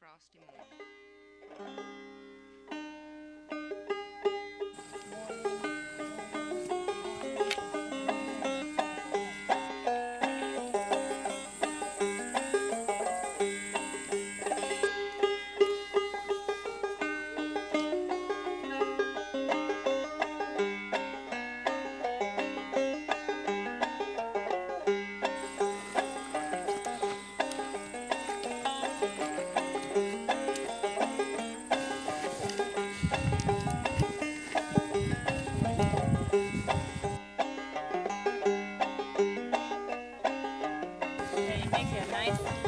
Frosty Moment. nice.